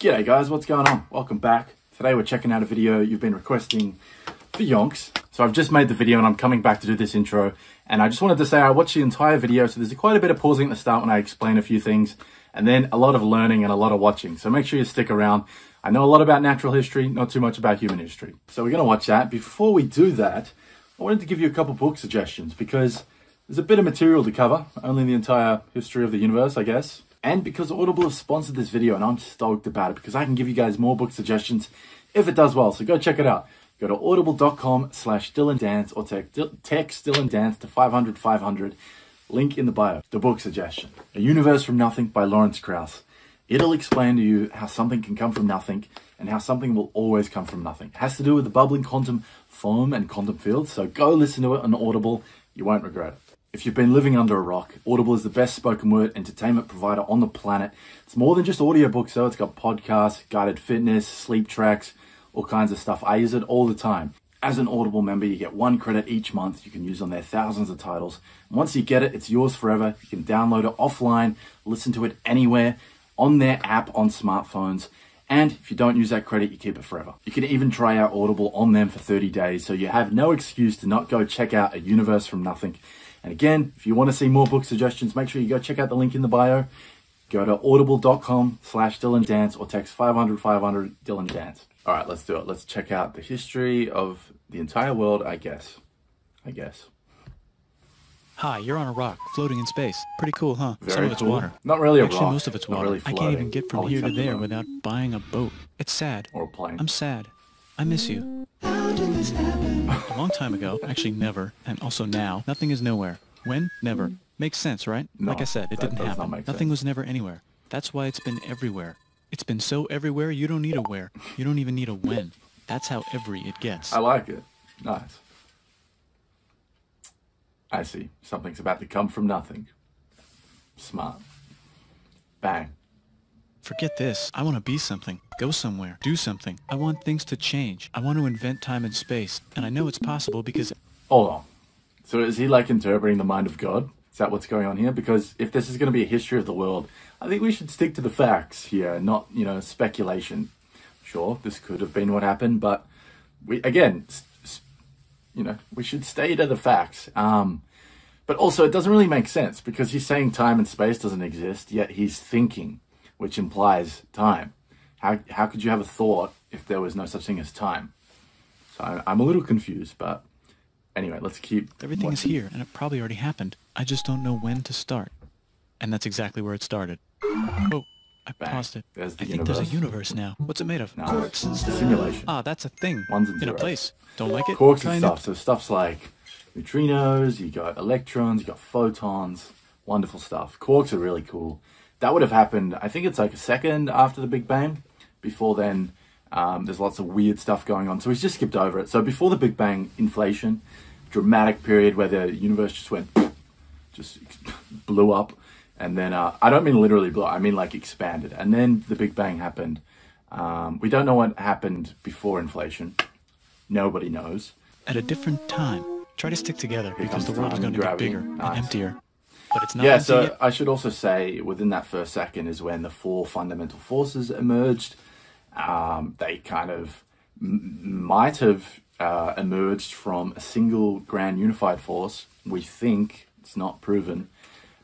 G'day guys, what's going on? Welcome back. Today we're checking out a video you've been requesting for Yonks. So I've just made the video and I'm coming back to do this intro. And I just wanted to say I watched the entire video, so there's quite a bit of pausing at the start when I explain a few things. And then a lot of learning and a lot of watching. So make sure you stick around. I know a lot about natural history, not too much about human history. So we're going to watch that. Before we do that, I wanted to give you a couple book suggestions because there's a bit of material to cover, only the entire history of the universe, I guess. And because Audible has sponsored this video, and I'm stoked about it because I can give you guys more book suggestions if it does well. So go check it out. Go to audible.com slash Dylan Dance or text Dylan Dance to 500 500. Link in the bio. The book suggestion A Universe from Nothing by Lawrence Krauss. It'll explain to you how something can come from nothing and how something will always come from nothing. It has to do with the bubbling quantum foam and quantum fields. So go listen to it on Audible. You won't regret it. If you've been living under a rock, Audible is the best spoken word entertainment provider on the planet. It's more than just audiobooks though. It's got podcasts, guided fitness, sleep tracks, all kinds of stuff. I use it all the time. As an Audible member, you get one credit each month you can use on their thousands of titles. once you get it, it's yours forever. You can download it offline, listen to it anywhere, on their app on smartphones. And if you don't use that credit, you keep it forever. You can even try out Audible on them for 30 days, so you have no excuse to not go check out A Universe from Nothing. And again, if you want to see more book suggestions, make sure you go check out the link in the bio. Go to audible.com slash Dylan Dance or text 500 500 Dylan Dance. All right, let's do it. Let's check out the history of the entire world, I guess. I guess. Hi, you're on a rock, floating in space. Pretty cool, huh? Very Some of it's cool. water. Not really a Actually, rock. most of it's Not water. really I can't even get from I'll here to there without buying a boat. It's sad. Or a plane. I'm sad. I miss you. A long time ago, actually never, and also now, nothing is nowhere. When? Never. Makes sense, right? No, like I said, it didn't does not happen. Nothing sense. was never anywhere. That's why it's been everywhere. It's been so everywhere you don't need a where. You don't even need a when. That's how every it gets. I like it. Nice. I see. Something's about to come from nothing. Smart. Bang. Forget this. I want to be something. Go somewhere. Do something. I want things to change. I want to invent time and space. And I know it's possible because Hold on. So is he like interpreting the mind of God? Is that what's going on here? Because if this is going to be a history of the world, I think we should stick to the facts here, not you know speculation. Sure, this could have been what happened, but we again, you know, we should stay to the facts. Um, but also, it doesn't really make sense because he's saying time and space doesn't exist, yet he's thinking, which implies time. How how could you have a thought if there was no such thing as time? So I, I'm a little confused, but anyway, let's keep. everything is here and it probably already happened. I just don't know when to start. And that's exactly where it started. Oh, I Bang. paused it. There's the I think there's a universe. now. What's it made of? No, Quarks. it's a simulation. Ah, that's a thing. Ones and In a place. Don't like it? Quarks and stuff. So stuff's like neutrinos, you got electrons, you got photons, wonderful stuff. Quarks are really cool. That would have happened, I think it's like a second after the Big Bang. Before then, um, there's lots of weird stuff going on. So he's just skipped over it. So before the Big Bang, inflation, dramatic period where the universe just went, just blew up. And then, uh, I don't mean literally blew up, I mean like expanded. And then the Big Bang happened. Um, we don't know what happened before inflation. Nobody knows. At a different time. Try to stick together because the world is going to get bigger Nice. and emptier. But it's not yeah, so yet. I should also say within that first second is when the four fundamental forces emerged. Um, they kind of m- might have uh, emerged from a single grand unified force. We think it's not proven.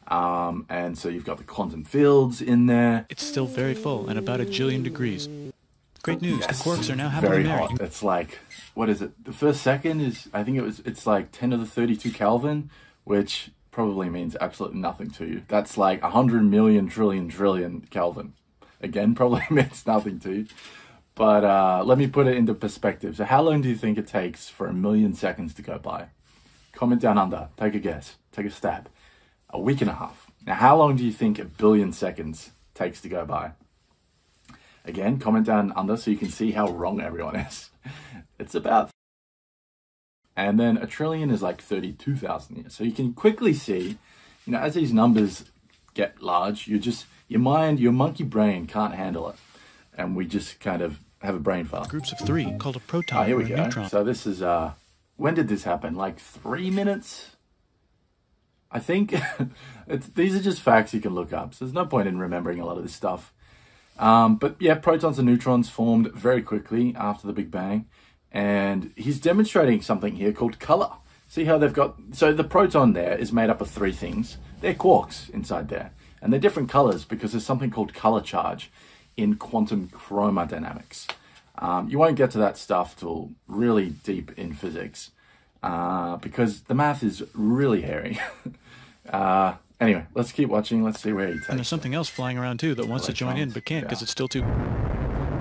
Um, and so you've got the quantum fields in there. It's still very full and about a jillion degrees. Great news. Yes, the quarks are now happily very married. hot. It's like what is it? The first second is I think it was it's like ten to the thirty-two Kelvin, which probably means absolutely nothing to you. That's like hundred million trillion trillion Kelvin. Again, probably means nothing to you. But uh, let me put it into perspective. So, how long do you think it takes for a million seconds to go by? Comment down under. Take a guess. Take a stab. A week and a half. Now, how long do you think a billion seconds takes to go by? Again, comment down under so you can see how wrong everyone is. It's about. And then a trillion is like 32,000 years. So you can quickly see, you know, as these numbers get large, you just, your mind, your monkey brain can't handle it. And we just kind of have a brain fart. Groups of three called a proton Oh, here we go. neutron. So this is, uh, when did this happen? Like three minutes? I think it's, these are just facts you can look up. So there's no point in remembering a lot of this stuff. Um, but yeah, protons and neutrons formed very quickly after the Big Bang. And he's demonstrating something here called color. See how they've got. So the proton there is made up of three things. They're quarks inside there. And they're different colors because there's something called color charge in quantum chromodynamics. Um, you won't get to that stuff till really deep in physics uh, because the math is really hairy. uh, anyway, let's keep watching. Let's see where he takes And there's something else flying around too that wants to join in but can't because yeah. it's still too.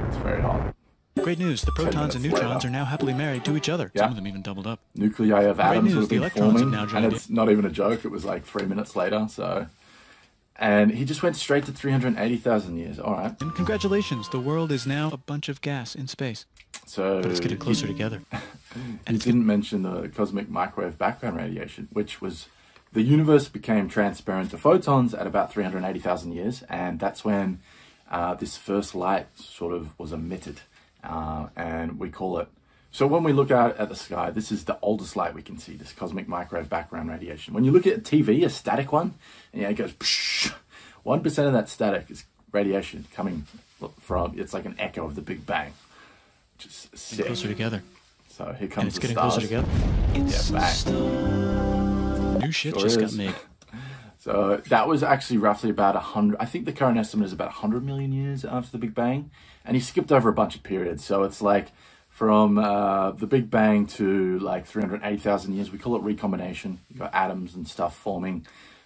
It's very hot. Great news! The protons and neutrons later. are now happily married to each other. Yeah. Some of them even doubled up. Nuclei of atoms news, have been have forming, now and it's not even a joke. It was like three minutes later. So, and he just went straight to three hundred eighty thousand years. All right. And congratulations, the world is now a bunch of gas in space, So but it's getting closer he, together. And he didn't mention the cosmic microwave background radiation, which was the universe became transparent to photons at about 380,000 years, and that's when uh, this first light sort of was emitted. Uh, and we call it. So when we look out at the sky, this is the oldest light we can see. This cosmic microwave background radiation. When you look at a TV, a static one, and yeah, it goes. One percent of that static is radiation coming from. It's like an echo of the Big Bang. Just Getting sick. closer together, So here and it's getting stars. closer together. Yeah, bang. New shit Sure just got made. So that was actually roughly about a hundred. I think the current estimate is about hundred million years after the Big Bang, and he skipped over a bunch of periods. So it's like from uh, the Big Bang to like three hundred eighty thousand years. We call it recombination. You got atoms and stuff forming,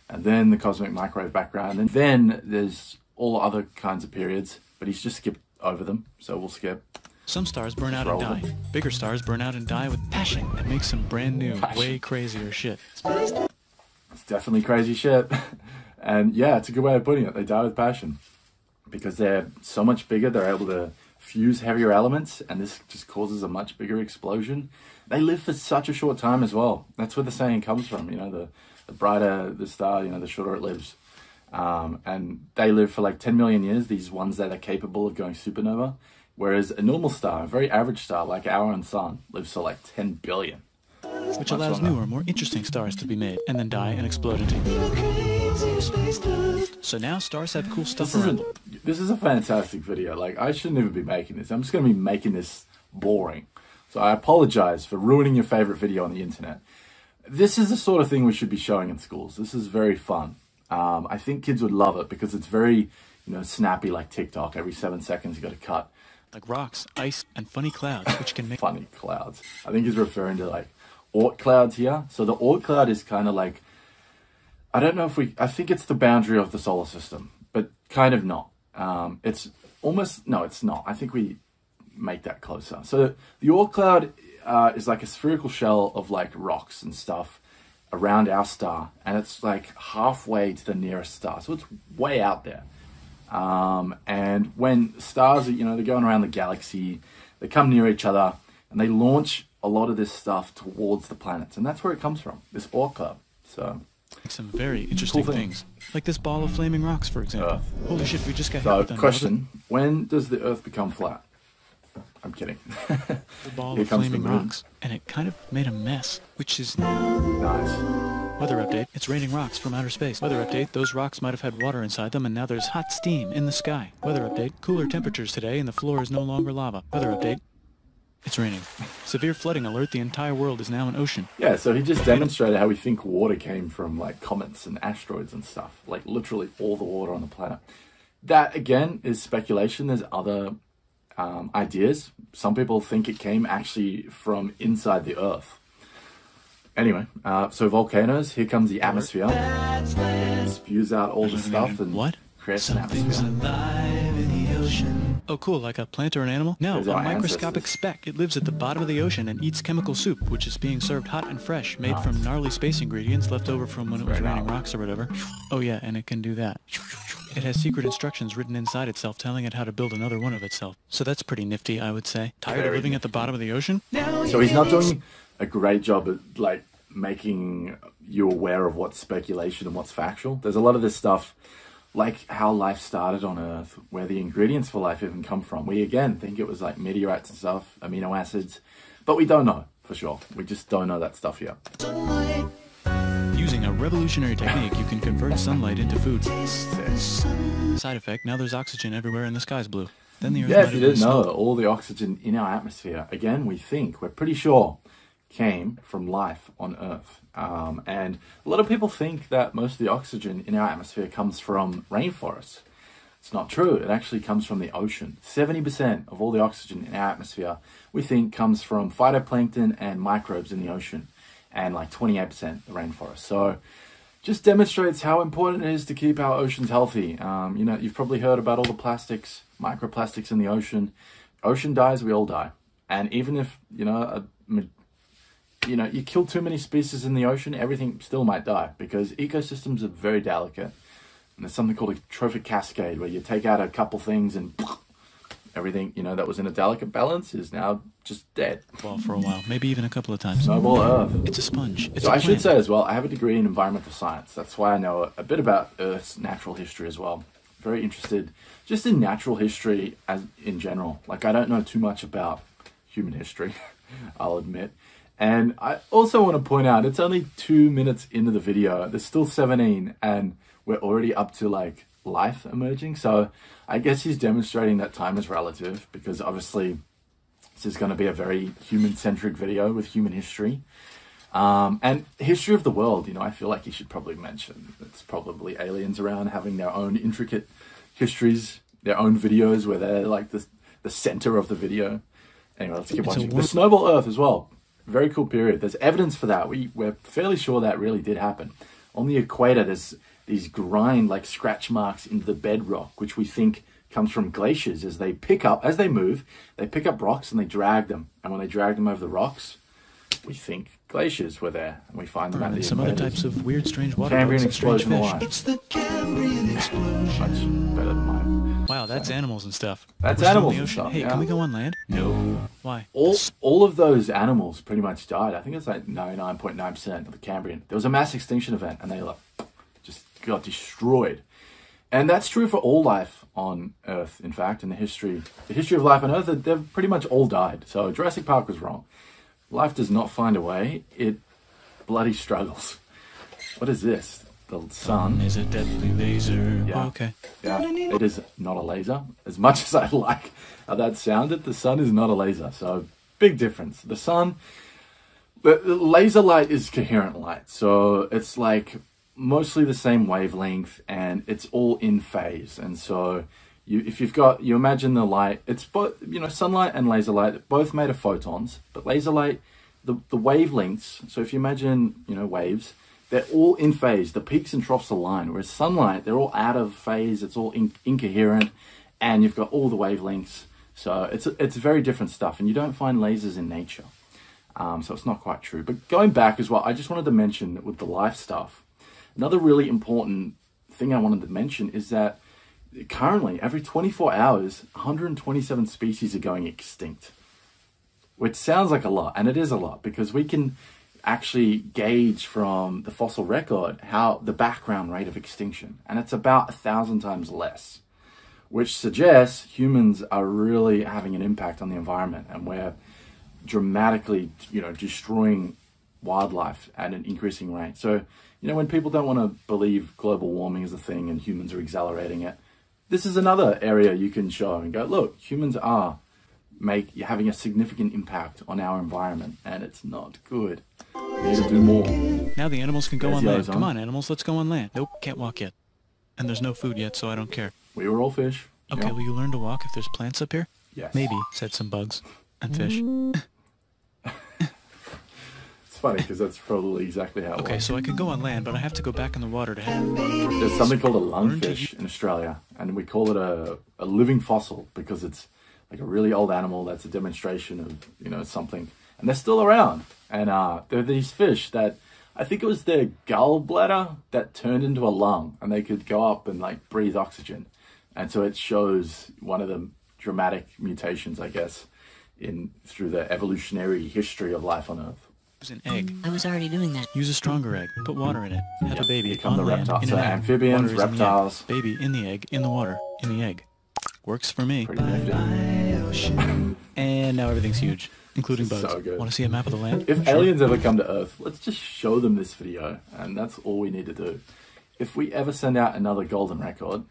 and then the cosmic microwave background, and then there's all other kinds of periods. But he's just skipped over them, so we'll skip. Some stars burn out and die. them. Bigger stars burn out and die with passion and make some brand new, Passion. way crazier shit. It's definitely crazy shit. and yeah, it's a good way of putting it. They die with passion because they're so much bigger, they're able to fuse heavier elements, and this just causes a much bigger explosion. They live for such a short time as well. That's where the saying comes from. You know, the, the brighter the star, you know, the shorter it lives. Um, and they live for like 10 million years, these ones that are capable of going supernova. Whereas a normal star, a very average star like our own sun, lives for like 10 billion. Which allows longer. newer, more interesting stars to be made and then die and explode into. So now stars have cool stuff This is, a, this is a fantastic video. Like, I shouldn't even be making this. I'm just going to be making this boring. So I apologize for ruining your favorite video on the internet. This is the sort of thing we should be showing in schools. This is very fun. Um, I think kids would love it because it's very, you know, snappy like TikTok. Every seven seconds you got to cut Like rocks, ice, and funny clouds, which can make. funny clouds. I think he's referring to like Oort clouds here. So the Oort cloud is kind of like I don't know if we I think it's the boundary of the solar system, but kind of not. Um, it's almost no, it's not. I think we make that closer. So the Oort cloud uh, is like a spherical shell of like rocks and stuff around our star, and it's like halfway to the nearest star, so it's way out there. Um, and when stars are, you know, they're going around the galaxy, they come near each other and they launch a lot of this stuff towards the planets. And that's where it comes from, this Oort cloud. So, some very interesting Cool things. things. Like this ball of flaming rocks, for example. Earth. Holy shit, we just got hit so with another question when does the Earth become flat? I'm kidding. The ball Here of flaming rocks. And it kind of made a mess, which is nice. Weather update. It's raining rocks from outer space. Weather update. Those rocks might have had water inside them and now there's hot steam in the sky. Weather update. Cooler temperatures today and the floor is no longer lava. Weather update. It's raining. Severe flooding alert. The entire world is now an ocean. Yeah, so he just demonstrated how we think water came from like comets and asteroids and stuff. Like literally all the water on the planet. That again is speculation. There's other um, ideas. Some people think it came actually from inside the Earth. Anyway, uh, so volcanoes. Here comes the atmosphere. Spews out all the stuff and What? creates an atmosphere. alive in the ocean. Oh, cool. Like a plant or an animal? No, a microscopic ancestors. speck. It lives at the bottom of the ocean and eats chemical soup, which is being served hot and fresh, made from gnarly space ingredients left over from when it was Very raining gnarly. rocks or whatever. Oh, yeah, and it can do that. It has secret instructions written inside itself telling it how to build another one of itself. So that's pretty nifty, I would say. Tired of Very living at the bottom of the ocean? So he's not doing a great job at like making you aware of what's speculation and what's factual. There's a lot of this stuff, like how life started on Earth, where the ingredients for life even come from. We again think it was like meteorites and stuff, amino acids, but we don't know for sure. We just don't know that stuff yet. Using a revolutionary technique, you can convert sunlight into food. Side effect, now there's oxygen everywhere and the sky's blue. Then the Earth Yeah, if you didn't know, all the oxygen in our atmosphere, again, we think, we're pretty sure, came from life on Earth. Um, and a lot of people think that most of the oxygen in our atmosphere comes from rainforests. It's not true. It actually comes from the ocean. 70% of all the oxygen in our atmosphere, we think, comes from phytoplankton and microbes in the ocean, and like 28% the rainforest. So, just demonstrates how important it is to keep our oceans healthy. Um, you know, you've probably heard about all the plastics, microplastics in the ocean. Ocean dies, we all die. And even if you know, a, you know, you kill too many species in the ocean, everything still might die because ecosystems are very delicate. And there's something called a trophic cascade where you take out a couple things and everything you know that was in a delicate balance is now just dead. well for a while, maybe even a couple of times. Snowball Earth. It's a sponge. It's So a I should say as well, I have a degree in environmental science. That's why I know a, a bit about Earth's natural history as well. Very interested just in natural history as in general. Like I don't know too much about human history, I'll admit. And I also want to point out it's only two minutes into the video. There's still 17 and we're already up to like life emerging. So I guess he's demonstrating that time is relative because obviously this is going to be a very human centric video with human history. Um, and history of the world, you know, I feel like he should probably mention it's probably aliens around having their own intricate histories, their own videos where they're like the, the center of the video. Anyway, let's keep It's watching. The Snowball Earth as well. Very cool period. There's evidence for that. We, we're fairly sure that really did happen. On the equator, there's these grind like scratch marks into the bedrock, which we think comes from glaciers as they pick up, as they move, they pick up rocks and they drag them. And when they drag them over the rocks, we think glaciers were there, and we find them at the some other types of weird, strange water Cambrian bugs strange explosion fish. alive. It's the Cambrian explosion. Much better than mine. Wow, that's animals and stuff. That's animals in the and stuff, Hey, yeah. can we go on land? No. Why? All, all of those animals pretty much died. I think it's like 99.9% of the Cambrian. There was a mass extinction event and they like just got destroyed. And that's true for all life on Earth, in fact, in the history. The history of life on Earth, they've pretty much all died. So Jurassic Park was wrong. Life does not find a way, it bloody struggles. What is this? The sun. Is a deadly laser. Yeah. Oh, okay. Yeah, it is not a laser. As much as I like how that sounded, the sun is not a laser. So big difference. The sun, the, the laser light is coherent light. So it's like mostly the same wavelength and it's all in phase. And so you, if you've got, you imagine the light, it's both, you know, sunlight and laser light, both made of photons, but laser light, the, the wavelengths. So if you imagine, you know, waves, they're all in phase. The peaks and troughs align. Whereas sunlight, they're all out of phase. It's all in, incoherent, and you've got all the wavelengths. So it's it's very different stuff, and you don't find lasers in nature. Um, so it's not quite true. But going back as well, I just wanted to mention with the life stuff, another really important thing I wanted to mention is that currently every 24 hours, 127 species are going extinct which sounds like a lot, and it is a lot because we can actually gauge from the fossil record how the background rate of extinction, and it's about a thousand times less, which suggests humans are really having an impact on the environment, and we're dramatically, you know, destroying wildlife at an increasing rate. So, you know, when people don't want to believe global warming is a thing and humans are accelerating it, this is another area you can show and go, look, humans are make you having a significant impact on our environment, and it's not good. We need to do more. Now the animals can go There's on land. ozone. Come on, animals, let's go on land. Nope, can't walk yet. And there's no food yet, so I don't care. We were all fish. Okay, Yeah. will you learn to walk if there's plants up here? Yes. Maybe, said some bugs and fish. It's funny because that's probably exactly how it Okay, works. so I can go on land, but I have to go back in the water to have... There's something called a lungfish in Australia, and we call it a, a living fossil because it's like a really old animal that's a demonstration of you know something, and they're still around. And uh, they're these fish that I think it was their gallbladder that turned into a lung, and they could go up and like breathe oxygen, and so it shows one of the dramatic mutations, I guess, in through the evolutionary history of life on Earth. Use an egg. I was already doing that. Use a stronger egg. Put water in it. Have Yep, a baby become on the land reptile. So amphibians, Water in reptiles. Baby in the egg, in the water, in the egg. Works for me. And now everything's huge, including bugs. so. Want to see a map of the land? If Sure. aliens ever come to Earth, let's just show them this video, and that's all we need to do. If we ever send out another golden record,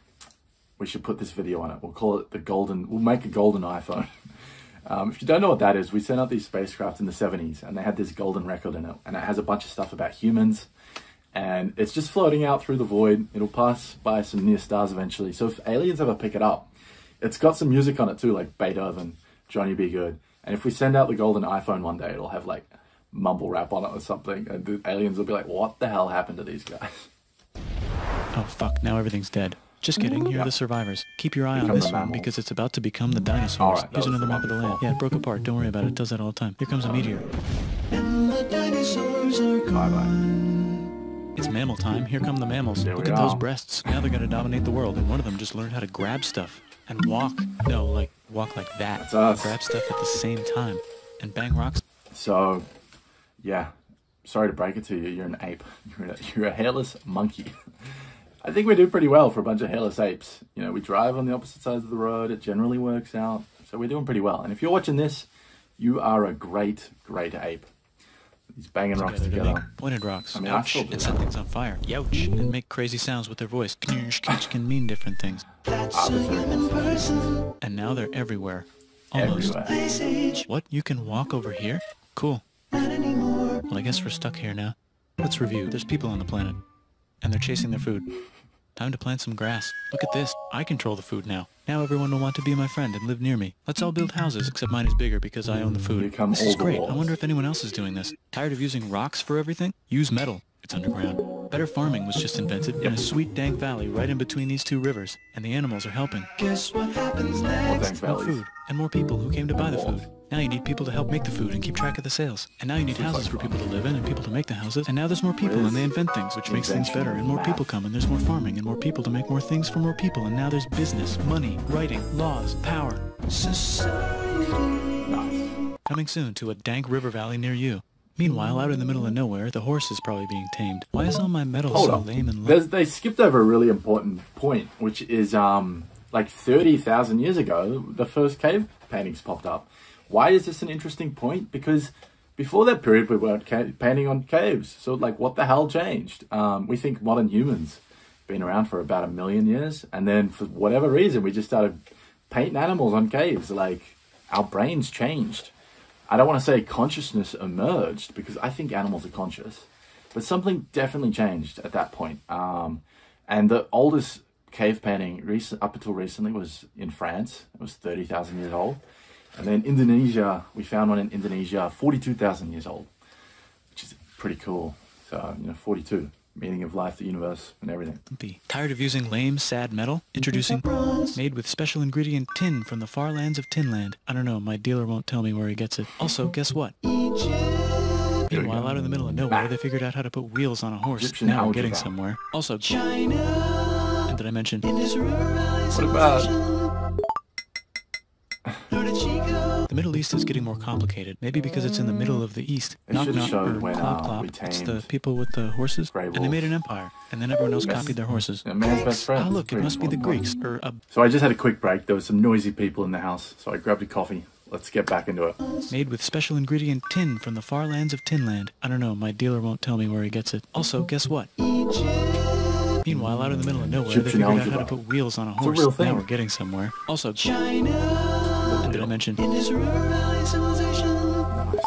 we should put this video on it. We'll call it the golden. We'll make a golden iPhone. Um, if you don't know what that is, we sent out these spacecraft in the 70s, and they had this golden record in it, and it has a bunch of stuff about humans, and it's just floating out through the void. It'll pass by some near stars eventually. So if aliens ever pick it up, it's got some music on it too, like Beethoven, Johnny B. Goode. And if we send out the golden iPhone one day, it'll have like mumble rap on it or something, and the aliens will be like, "What the hell happened to these guys?" Oh fuck, now everything's dead. Just kidding, here are the survivors. Keep your eye on this the one because it's about to become the dinosaurs. Alright, Here's another map of the land. Yeah, it broke apart. Don't worry about it. It does that all the time. Here comes a meteor. And the dinosaurs are Bye bye. It's mammal time. Here come the mammals. There Look we at those breasts. Now they're gonna dominate the world, and one of them just learned how to grab stuff and walk. No, like walk like that. That's us. Grab stuff at the same time and bang rocks. So, yeah, sorry to break it to you, you're an ape. You're a, you're a hairless monkey. I think we do pretty well for a bunch of hairless apes. You know, we drive on the opposite sides of the road. It generally works out. So we're doing pretty well. And if you're watching this, you are a great, great ape. These banging rocks Together to make pointed rocks. I mean, I Ouch, still do and set things on fire. Youch, mm-hmm. and make crazy sounds with their voice. Knirsch, can mean different things. That's a Arbitrary. human person. And now they're everywhere. Almost. Everywhere. Ice Age, What? You can walk over here? Cool. not anymore. Well, I guess we're stuck here now. Let's review. There's people on the planet, and they're chasing their food. Time to plant some grass. Look at this. I control the food now. Now everyone will want to be my friend and live near me. Let's all build houses, except mine is bigger because I own the food. Here this is great. I wonder if anyone else is doing this. Tired of using rocks for everything? Use metal. It's underground. Better farming was just invented in a sweet dank valley right in between these two rivers, and the animals are helping. Guess what happens Well, next? thanks, More valleys. food and more people who came to buy the food. Now you need people to help make the food and keep track of the sales. And now you need houses for people to live in and people to make the houses. And now there's more people and they invent things, which makes things better. And more people come and there's more farming and more people to make more things for more people. And now there's business, money, writing, laws, power. Society. Coming soon to a dank river valley near you. Meanwhile, out in the middle of nowhere, the horse is probably being tamed. Why is all my metal Hold so lame and low? They skipped over a really important point, which is um, like 30,000 years ago, the first cave paintings popped up. Why is this an interesting point? Because before that period, we weren't ca- painting on caves. So, like, what the hell changed? Um, we think modern humans been around for about a million years, and then for whatever reason, we just started painting animals on caves. Like, our brains changed. I don't want to say consciousness emerged because I think animals are conscious, but something definitely changed at that point. Um, and the oldest cave painting up until recently was in France. It was 30,000 years old. And then Indonesia, we found one in Indonesia, 42,000 years old, which is pretty cool. So, you know, 42, meaning of life, the universe, and everything. Be tired of using lame, sad metal? Introducing made with special ingredient tin from the far lands of Tinland. I don't know, my dealer won't tell me where he gets it. Also, guess what? Egypt, Here we Meanwhile, out in the middle of nowhere, they figured out how to put wheels on a horse. Egyptian now we're getting somewhere. Also, China. and did I mention? Indus River What about- The Middle East is getting more complicated. Maybe because it's in the middle of the East. They knock knock showed or when, clop uh, clop. It's the people with the horses. And they made an empire. And then everyone else Yes. copied their horses. A man's best friend. Ah, look, it must be the. Greeks. Or uh, So I just had a quick break. There was some noisy people in the house, so I grabbed a coffee. Let's get back into it. made with special ingredient tin from the far lands of Tinland. I don't know, my dealer won't tell me where he gets it. Also, guess what? Meanwhile, out in the middle of nowhere, they Egyptian figured out how to put wheels on a a horse. real thing. Now we're getting somewhere. Also, China. And did I mention? Indus River Valley civilization. Nice.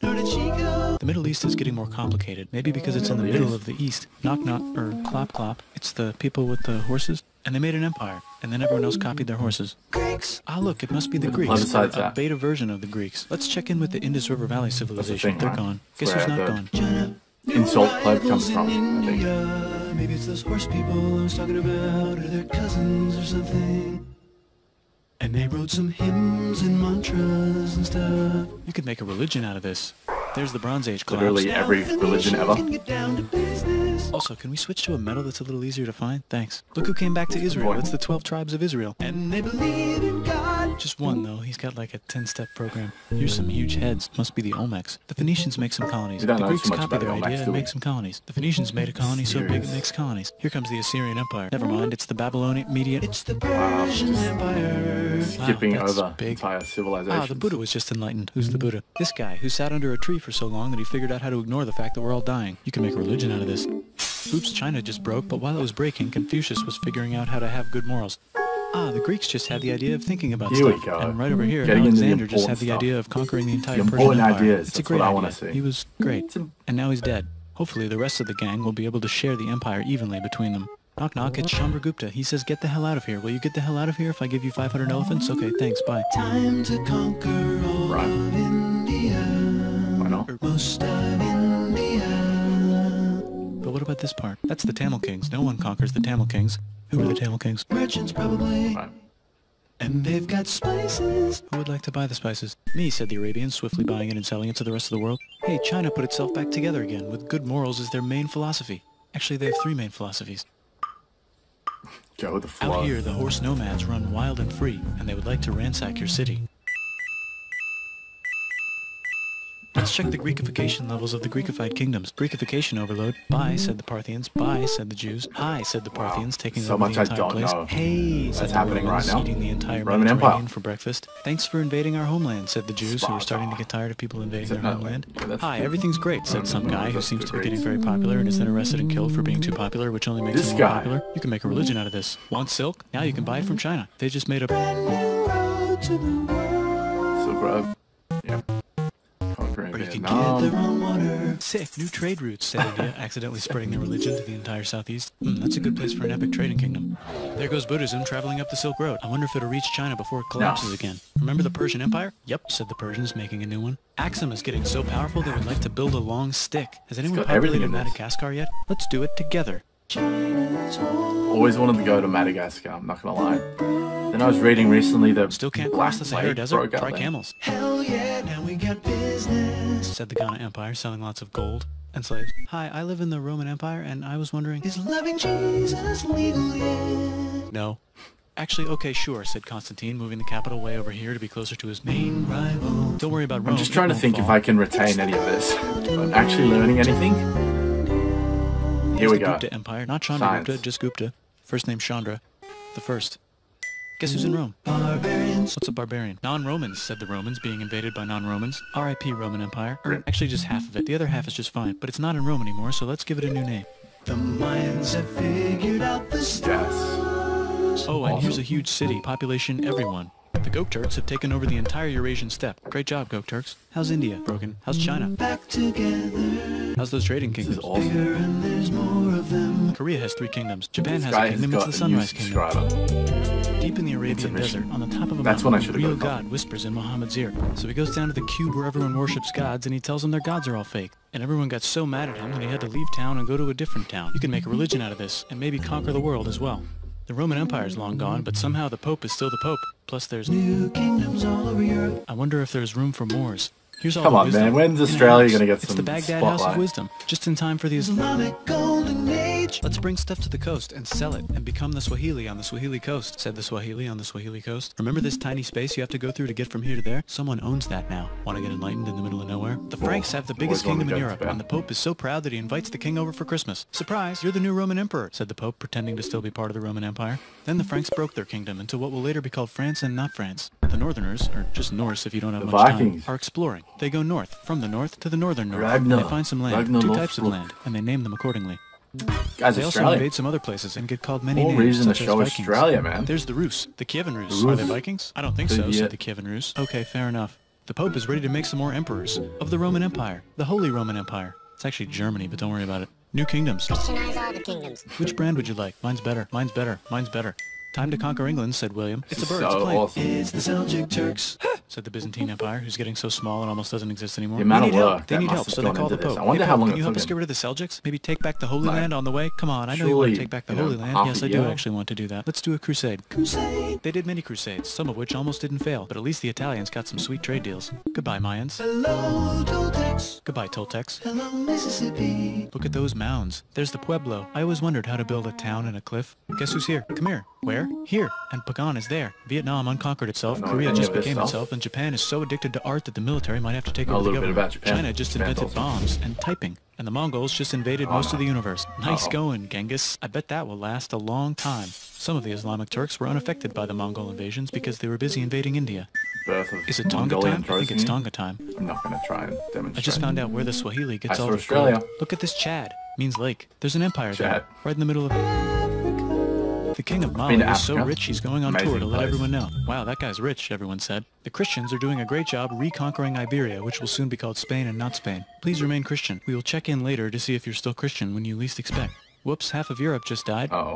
Where did she go? The Middle East is getting more complicated. Maybe because it's in the middle of the East. Knock knock or clop clop. It's the people with the horses. And they made an empire. And then everyone else copied their horses. Greeks. Ah, look, it must be the Greeks. plebiscite's or a beta version of the Greeks. Let's check in with the Indus River Valley civilization. thing, They're right? gone. Guess who's not gone? China. Insult New pleb comes from, in I think. India. Maybe it's those horse people I was talking about, or their cousins or something. And they wrote some hymns and mantras and stuff. You could make a religion out of this. There's the Bronze Age collapse. Literally every religion ever. Can get down to. Also, can we switch to a metal that's a little easier to find? Thanks. Look who came back to Israel. It's the 12 tribes of Israel. And they believe in God. Just one, though. He's got like a 10-step program. Here's some huge heads. Must be the Olmecs. The Phoenicians make some colonies. We don't the Greeks too copy about their the Olmecs, idea do and make some colonies. The Phoenicians made a colony so big it makes colonies. Here comes the Assyrian Empire. Never mind, it's the Babylonian Median... It's the Persian Empire. Skipping that's over big. entire civilization. Ah, the Buddha was just enlightened. Who's the Buddha? This guy who sat under a tree for so long that he figured out how to ignore the fact that we're all dying. You can make a religion out of this. Oops, China just broke, but while it was breaking, Confucius was figuring out how to have good morals. Ah, the Greeks just had the idea of thinking about Here we stuff. go. And right over here, Getting Alexander just had the stuff. idea of conquering the entire The Persian Empire. ideas, It's a great what I idea. wanna see. He was great. And now he's dead. Hopefully the rest of the gang will be able to share the empire evenly between them. Knock knock, it's Chandragupta. He says get the hell out of here. Will you get the hell out of here if I give you 500 elephants? Okay, thanks, bye. Time to conquer all Right. of India. Why not? Most of India. But what about this part? That's the Tamil Kings. No one conquers the Tamil Kings. Who are the Tamil Kings? Merchants probably. Right. And they've got spices. Who would like to buy the spices? Me, said the Arabians, swiftly buying it and selling it to the rest of the world. Hey, China put itself back together again, with good morals as their main philosophy. Actually, they have three main philosophies. Go the flow. Out here, the horse nomads run wild and free, and they would like to ransack your city. Let's check the Greekification levels of the Greekified kingdoms. Greekification overload. Bye, said the Parthians. Bye, said the Jews. Hi, said the Parthians, taking So over much the I entire don't place. know. Hey, said That's the happening Romans, right now. eating the entire Roman Empire. for breakfast. Thanks for invading our homeland, said the Jews, who were starting to get tired of people invading their not? homeland. Yeah, Hi, everything's great, said some guy who seems to be getting very popular and is then arrested and killed for being too popular, which only makes This him more guy. popular. You can make a religion out of this. Want silk? Now you can buy it from China. They just made a Brand new road to the world. Silk Road. Yeah. Conquering Or you can get Vietnam. Their own water. Sick, new trade routes, said India, accidentally spreading their religion to the entire southeast. Hmm, that's a good place for an epic trading kingdom. There goes Buddhism traveling up the Silk Road. I wonder if it'll reach China before it collapses No. again. Remember the Persian Empire? Yep, said the Persians, making a new one. Axum is getting so powerful they would like to build a long stick. Has anyone got everything populated. Madagascar yet? Let's do it together. China's home. Always wanted to go to Madagascar, I'm not gonna lie. Then I was reading recently that Still can't Black cross the Sahara Plague Desert. broke Try camels, Hell yeah, now we got business. said the Ghana Empire, selling lots of gold and slaves. Hi, I live in the Roman Empire, and I was wondering... Is loving Jesus legal yet? No. Actually, okay, sure, said Constantine, moving the capital way over here to be closer to his main Rival. Don't worry about Rome. I'm just trying to think won't if. I can retain any of this. I'm actually learning anything. Here Here's we go. Gupta Empire, not Chandragupta, Science. just Gupta. First name Chandra, the first. Guess who's in Rome? Barbarians. What's a barbarian? Non-Romans, said the Romans, being invaded by non-Romans. R.I.P. Roman Empire. Or actually, just half of it. The other half is just fine, but it's not in Rome anymore, so let's give it a new name. The Mayans have figured out the stars. Yes. Oh, and here's a huge city, population everyone. The Gokturks have taken over the entire Eurasian steppe. Great job, Gokturks. How's India? Broken. How's China? Back together. How's those trading This is kingdoms? awesome. Bigger and there's more of them. Korea has three kingdoms. Japan This has a kingdom. It's the Sunrise Kingdom. Deep in the Arabian It's a mission. desert, on the top of a That's mountain, when I should've a real god whispers in Muhammad's ear. So he goes down to the cube where everyone worships gods, and he tells them their gods are all fake. And everyone got so mad at him that he had to leave town and go to a different town. You can make a religion out of this, and maybe conquer the world as well. The Roman Empire is long gone, but somehow the Pope is still the Pope. Plus there's... New kingdoms all over Europe. I wonder if there's room for Moors. Here's all Come the on, wisdom man. When's in a Australia gonna get It's some the Baghdad House of? Wisdom. Just in time for these... Islamic golden age. Let's bring stuff to the coast and sell it and become the Swahili on the Swahili coast, said the Swahili on the Swahili coast. Remember this tiny space you have to go through to get from here to there? Someone owns that now. Want to get enlightened in the middle of nowhere? The Franks have the biggest kingdom in Europe, and the Pope is so proud that he invites the king over for Christmas. Surprise, you're the new Roman emperor, said the Pope, pretending to still be part of the Roman Empire. Then the Franks broke their kingdom into what will later be called France and not France. The Northerners, or just Norse if you don't have The much Vikings. time, are exploring. They go north, from the north to the northern north. Ragnar. They find some land, Ragnar two types of land, and they name them accordingly. Guys, They also Australia. invade some other places and get called many More names, reason to such as show Vikings. Australia, man. There's the Rus, the Kievan Rus. The Are they Vikings? I don't think The- so, said the Kievan Rus. Okay, fair enough. The Pope is ready to make some more emperors of the Roman Empire, the Holy Roman Empire. It's actually Germany, but don't worry about it. New kingdoms. Christianize all the kingdoms. Which brand would you like? Mine's better. Mine's better. Mine's better. Time to conquer England, said William. It's a bird. is It's a plane. awesome. It's the Seljuk Turks. Said the Byzantine Empire, who's getting so small it almost doesn't exist anymore. The amount they of need work help. They need help, so they gone call the. Pope. I wonder hey, how Pope, long can it you help us get rid of the Seljuks? Maybe take back the Holy Like, Land on the way? Come on, I know you want to take back the you know, Holy Land. Yes, I do year. actually want to do that. Let's do a crusade. Crusade. They did many crusades, some of which almost didn't fail, but at least the Italians got some sweet trade deals. Goodbye, Mayans. Hello, Toltecs. Goodbye, Toltecs. Hello, Mississippi. Look at those mounds. There's the Pueblo. I always wondered how to build a town in a cliff. Guess who's here? Come here. Where? Here. And Pagan is there. Vietnam unconquered itself. know Korea just became stuff. itself. And Japan is so addicted to art that the military might have to take a over the government. about Japan. China just invented bombs and typing. And the Mongols just invaded Oh, most no. of the uh-huh. universe. Nice Uh-oh. going, Genghis. I bet that will last a long time. Some of the Islamic Turks were unaffected by the Mongol invasions because they were busy invading India. Birth of Is it Tonga Mongolian time? I think it's Tonga time. I'm not going to try and demonstrate. I just found out where the Swahili gets all the gold. Look at this Chad. means lake. There's an empire there, right in the middle of. The king of Mali is so rich he's going on tour Amazing to let place. everyone know. Wow, that guy's rich, everyone said. The Christians are doing a great job reconquering Iberia, which will soon be called Spain and not Spain. Please remain Christian. We will check in later to see if you're still Christian when you least expect. Whoops, half of Europe just died. Oh,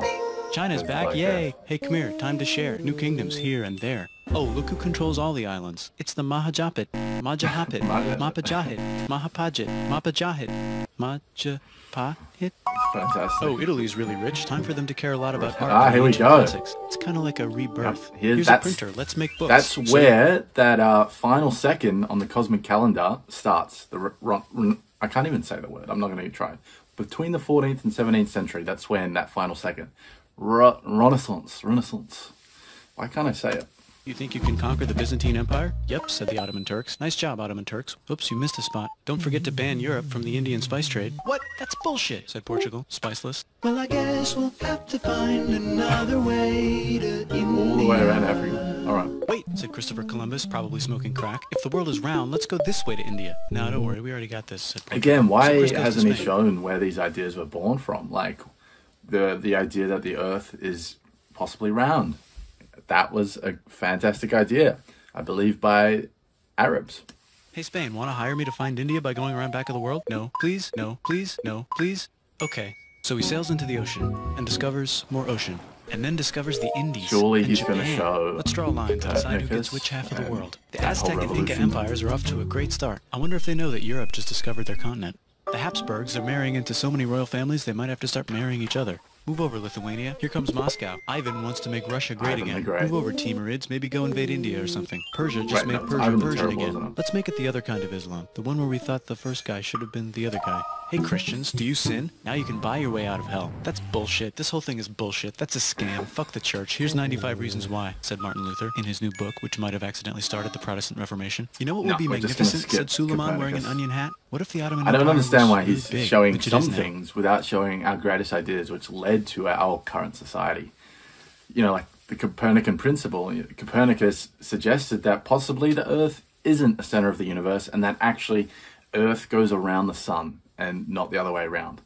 China's back, like yay! Hey, come here, time to share. New kingdoms here and there. Oh, look who controls all the islands. It's the Mahajapit, Majahapit, Maja- Mapajahit, Mahapajit, Mapajahit, Majapahit. fantastic. Oh, Italy's really rich. Time for them to care a lot about art. Ah, here we go. Classics. It's kind of like a rebirth. Yep, here- Here's a printer. Let's make books. That's So- where that uh, final second on the cosmic calendar starts. The r- r- r- I can't even say the word. I'm not going to try. Between the 14th and 17th century, that's when that final second. Re- Renaissance, Renaissance. Why can't I say it? You think you can conquer the Byzantine Empire? Yep, said the Ottoman Turks. Nice job, Ottoman Turks. Oops, you missed a spot. Don't forget to ban Europe from the Indian spice trade. What? That's bullshit, said Portugal, spiceless. Well, I guess we'll have to find another way to India. All the way around Africa. All right. Wait, said Christopher Columbus, probably smoking crack. If the world is round, let's go this way to India. No, don't worry, we already got this. Again, why Chris goes to hasn't he shown where these ideas were born from? Like the the idea that the Earth is possibly round. That was a fantastic idea, I believe, by Arabs. Hey Spain, want to hire me to find India by going around back of the world? No, please, no, please, no, please. Okay. So he sails into the ocean and discovers more ocean, and then discovers the Indies. Surely he's gonna show Let's draw a line to decide who gets which half of the world. The Aztec and Inca empires are off to a great start. I wonder if they know that Europe just discovered their continent. The Habsburgs are marrying into so many royal families they might have to start marrying each other. Move over, Lithuania. Here comes Moscow. Ivan wants to make Russia great Ivan again. Move over, Timurids. Maybe go invade India or something. Persia just Wait, made no, Persia Persian again. Let's make it the other kind of Islam. The one where we thought the first guy should have been the other guy. Hey Christians, do you sin? Now you can buy your way out of hell. That's bullshit. This whole thing is bullshit. That's a scam. Fuck the church. Here's 95 reasons why, said Martin Luther in his new book, which might have accidentally started the Protestant Reformation. You know what would No, be we're just gonna magnificent? said Suleiman wearing an onion hat. What if the Ottoman I don't understand why he's big, showing some things without showing our greatest ideas, which led to our current society. You know, like the Copernican principle. Copernicus suggested that possibly the Earth isn't the center of the universe, and that actually Earth goes around the sun and not the other way around.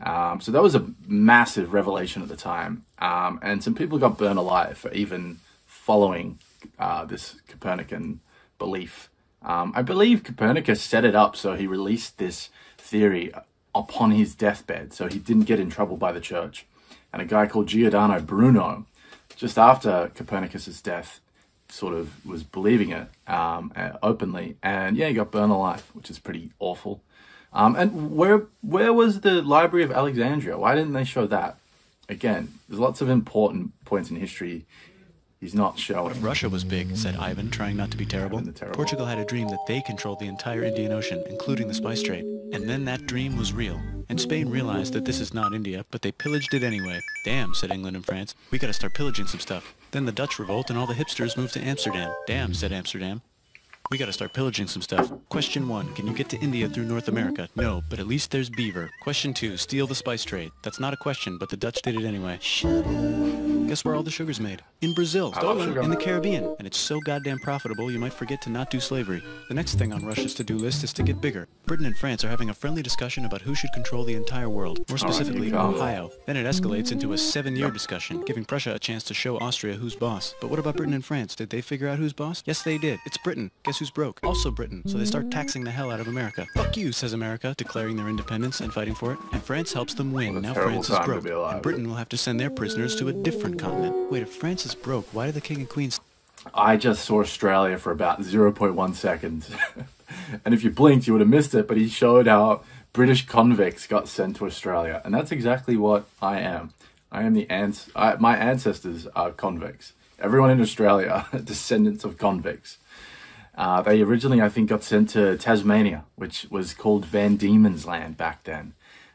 Um, so that was a massive revelation at the time, um, and some people got burned alive for even following uh, this Copernican belief. Um, I believe Copernicus set it up so he released this theory upon his deathbed, so he didn't get in trouble by the church. And a guy called Giordano Bruno, just after Copernicus's death, sort of was believing it um, uh, openly, and yeah, he got burned alive, which is pretty awful. Um, and where where was the Library of Alexandria? Why didn't they show that? Again, there's lots of important points in history he's not showing. Russia was big, said Ivan, trying not to be terrible. Terrible. Portugal had a dream that they controlled the entire Indian Ocean, including the spice trade. And then that dream was real. And Spain realized that this is not India, but they pillaged it anyway. Damn, said England and France. We gotta start pillaging some stuff. Then the Dutch revolt and all the hipsters moved to Amsterdam. Damn, said Amsterdam. We gotta start pillaging some stuff. Question one, can you get to India through North America? No, but at least there's beaver. Question two, steal the spice trade. That's not a question, but the Dutch did it anyway. Guess where all the sugar's made? In Brazil. Stolen sugar. in the Caribbean. And it's so goddamn profitable you might forget to not do slavery. The next thing on Russia's to-do list is to get bigger. Britain and France are having a friendly discussion about who should control the entire world, more specifically you go. Ohio. Then it escalates into a seven-year discussion, giving Prussia a chance to show Austria who's boss. But what about Britain and France? Did they figure out who's boss? Yes, they did. It's Britain. Guess who's broke? Also Britain. So they start taxing the hell out of America. Fuck you, says America, declaring their independence and fighting for it. And France helps them win. Now France is broke. And Britain will have to send their prisoners to a different continent. Wait, if France is broke, why did the king and queen I just saw Australia for about 0.1 seconds. and if you blinked, you would have missed it, but he showed how British convicts got sent to Australia. And that's exactly what I am. I am the ans- my ancestors are convicts. Everyone in Australia are descendants of convicts. Uh, they originally, I think, got sent to Tasmania, which was called Van Diemen's Land back then.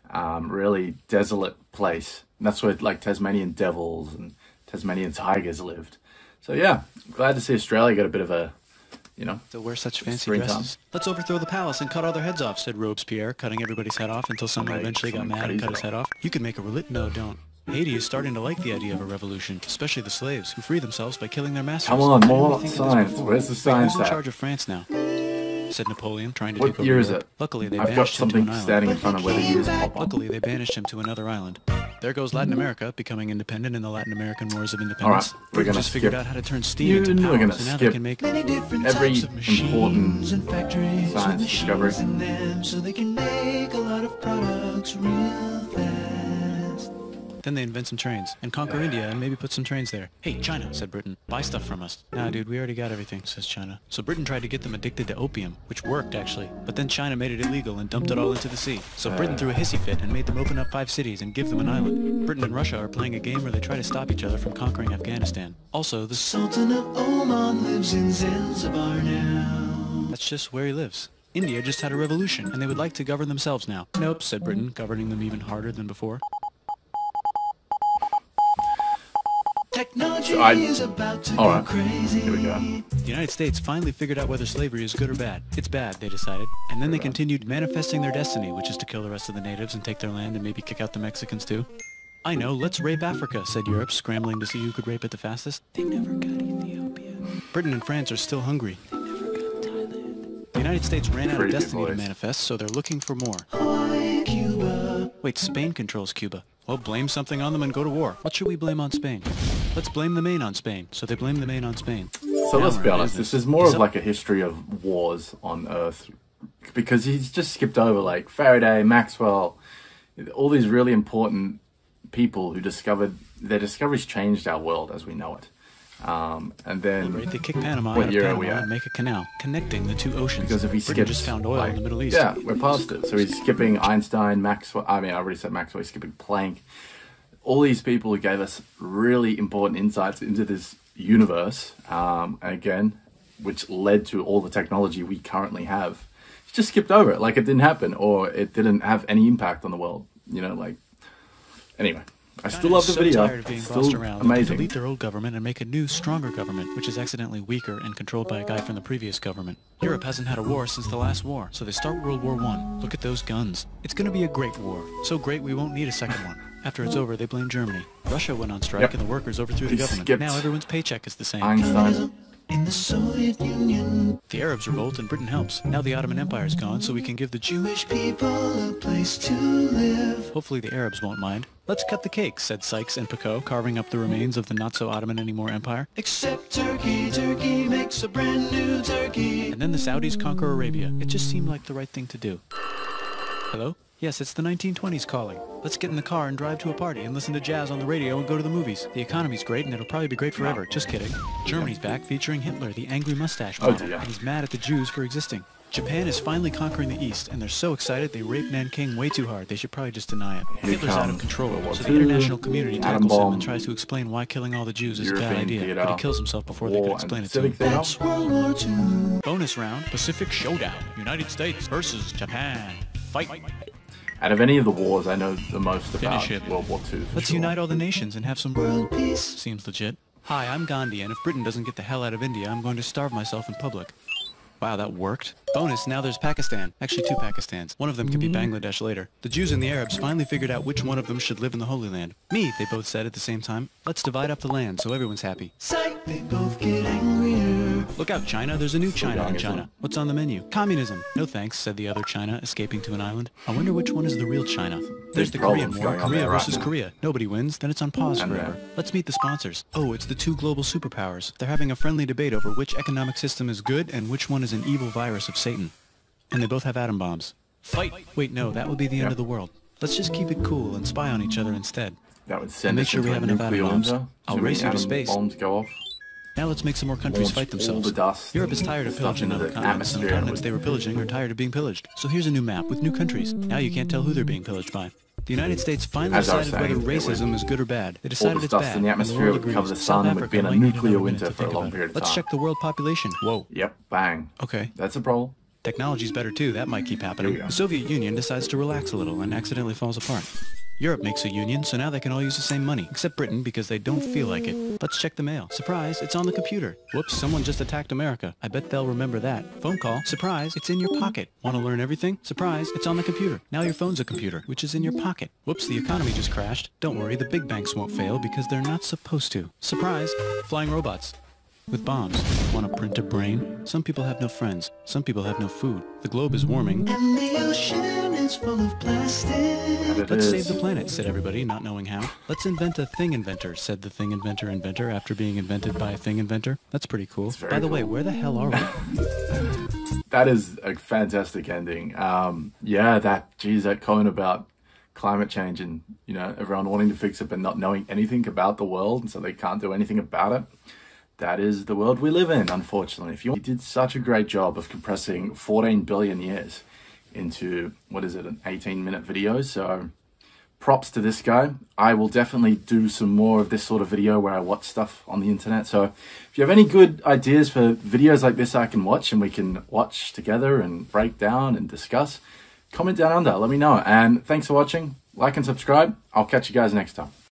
Um, really desolate place. And that's where like Tasmanian devils and Tasmanian tigers lived. So yeah, glad to see Australia get a bit of a, you know, They'll wear such fancy Springtime. dresses. Let's overthrow the palace and cut all their heads off, said Robespierre, cutting everybody's head off until someone Make eventually got mad and cut his head off. You can make a relig- No, don't. Haiti is starting to like the idea of a revolution, especially the slaves, who free themselves by killing their masters. Come on, more we think of this science. Where's the Wait, science Who's in charge of France now? said Napoleon, trying to What take over year is it? Luckily, they I've got banished him to something an island. standing in front of where the years pop up. Luckily, they banished him to another island. There goes Latin America, becoming independent in the Latin American Wars of Independence. we're Britain gonna just figured skip- out how to turn steam You into know power, we're gonna so now they skip can make Many different Every types of machines important and factories science with discovery. in them so they can make a lot of products real fast. Then they invent some trains and conquer India and maybe put some trains there. Hey, China, said Britain, buy stuff from us. Nah, dude, we already got everything, says China. So Britain tried to get them addicted to opium, which worked actually. But then China made it illegal and dumped it all into the sea. So Britain threw a hissy fit and made them open up five cities and give them an island. Britain and Russia are playing a game where they try to stop each other from conquering Afghanistan. Also, the Sultan of Oman lives in Zanzibar now. That's just where he lives. India just had a revolution, and they would like to govern themselves now. Nope, said Britain, governing them even harder than before. Technology So I- is about to All go right, crazy. here we go. The United States finally figured out whether slavery is good or bad. It's bad, they decided. And then they continued manifesting their destiny, which is to kill the rest of the natives and take their land and maybe kick out the Mexicans too. I know, let's rape Africa, said Europe, scrambling to see who could rape it the fastest. They never got Ethiopia. Britain and France are still hungry. They never got Thailand. The United States ran out of Creepy destiny to manifest, so they're looking for more. Hawaii, Cuba. Wait, Spain controls Cuba. Well, blame something on them and go to war. What should we blame on Spain? Let's blame the Maine on Spain. So they blame the Maine on Spain. So Now let's be honest, business. this is more of like a history of wars on Earth because he's just skipped over like Faraday, Maxwell, all these really important people who discovered their discoveries changed our world as we know it. Um, and then Right, they kick Panama What year are we at? make a canal connecting the two oceans. because if he Britain skips, just found oil like- in the Middle East. Yeah, we're past it. So he's skipping Einstein, Maxwell. I mean, I already said Maxwell. He's skipping Planck. All these people who gave us really important insights into this universe, um, again, which led to all the technology we currently have. He just skipped over it, like it didn't happen, or it didn't have any impact on the world. You know, like anyway. I still China love is the so video. tired of being It's still around that they delete their old government and make a new, stronger government, which is accidentally weaker and controlled by a guy from the previous government. Europe hasn't had a war since the last war, so they start World War One. Look at those guns. It's gonna be a great war. So great we won't need a second one. After it's over, they blame Germany. Russia went on strike Yep. and the workers overthrew the government. skipped Now everyone's paycheck is the same. Einstein. In the Soviet Union, The Arabs revolt and Britain helps. Now the Ottoman Empire's gone, so we can give the Jewish people a place to live. Hopefully the Arabs won't mind. Let's cut the cake, said Sykes and Picot, carving up the remains of the not-so-Ottoman anymore empire. Except Turkey, Turkey makes a brand new turkey. And then the Saudis conquer Arabia. It just seemed like the right thing to do. Hello? Yes, it's the 1920s calling. Let's get in the car and drive to a party and listen to jazz on the radio and go to the movies. The economy's great and it'll probably be great forever. Just kidding. Germany's back featuring Hitler, the angry mustache Oh, dear. and he's mad at the Jews for existing. Japan is finally conquering the East, and they're so excited they rape Nanking way too hard. They should probably just deny it. Here Hitler's out of control, so the international community atom tackles him and tries to explain why killing all the Jews is a bad idea. theater, But he kills himself before they war can explain it to him. That's World War II. Bonus round, Pacific Showdown. United States versus Japan. Fight. Out of any of the wars, I know the most about Finish it. World War II. Let's sure. unite all the nations and have some World peace. Seems legit. Hi, I'm Gandhi, and if Britain doesn't get the hell out of India, I'm going to starve myself in public. Wow, that worked. Bonus, now there's Pakistan. Actually, two Pakistans. One of them could be mm. Bangladesh later. The Jews and the Arabs finally figured out which one of them should live in the Holy Land. Me, they both said at the same time. Let's divide up the land so everyone's happy. Sight, they both get angrier. Look out, China. There's a new China in China. What's on the menu? Communism. No thanks, said the other China, escaping to an island. I wonder which one is the real China. There's the Korean War. Korea versus. Korea. Nobody wins. Then it's on pause forever. Let's meet the sponsors. Oh, it's the two global superpowers. They're having a friendly debate over which economic system is good and which one is an evil virus of Satan. And they both have atom bombs. Fight! Wait, no, that would be the end of the world. Let's just keep it cool and spy on each other instead. That would send And make us sure we have enough atom bombs. I'll race you to space. Bombs go off. Now let's make some more countries fight themselves. the dust Europe is tired of stuff pillaging other continents, and the continents they were pillaging are tired of being pillaged. So here's a new map with new countries. Now you can't tell who they're being pillaged by. The United States finally As decided whether saying, it would- racism is good or bad. They decided the it's dust bad. in the and atmosphere world would cover the sun and would be in a nuclear winter for a long period of time. Let's check the world population. Whoa. Yep, bang. Okay. That's a problem. Technology's better too. That might keep happening. Here we go. The Soviet Union decides to relax a little and accidentally falls apart. Europe makes a union, so now they can all use the same money, except Britain because they don't feel like it. Let's check the mail. Surprise, it's on the computer. Whoops, someone just attacked America. I bet they'll remember that. Phone call. Surprise, it's in your pocket. Want to learn everything? Surprise, it's on the computer. Now your phone's a computer, which is in your pocket. Whoops, the economy just crashed. Don't worry, the big banks won't fail because they're not supposed to. Surprise, flying robots. with bombs. Want to print a brain? Some people have no friends. Some people have no food. The globe is warming. And the ocean is full of plastic. Let's is. save the planet, said everybody, not knowing how. Let's invent a thing inventor, said the thing inventor inventor after being invented by a thing inventor. That's pretty cool. very By the way, where the hell are we? That is a fantastic ending. Um, yeah, that geez, that comment about climate change and you know everyone wanting to fix it but not knowing anything about the world, and so they can't do anything about it. That is the world we live in, unfortunately. If you, you did such a great job of compressing 14 billion years into what is it, an 18 minute video, so props to this guy. I will definitely do some more of this sort of video where I watch stuff on the internet. So if you have any good ideas for videos like this I can watch and we can watch together and break down and discuss, comment down under, let me know. And thanks for watching. Like and subscribe. I'll catch you guys next time.